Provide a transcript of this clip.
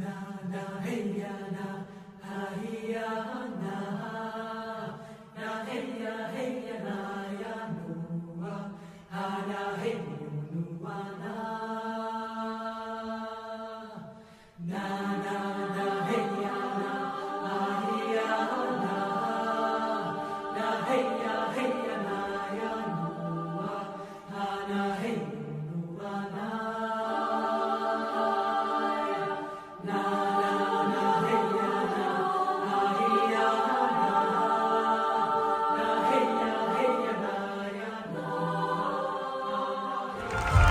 na na hey ya na ha hi Bye.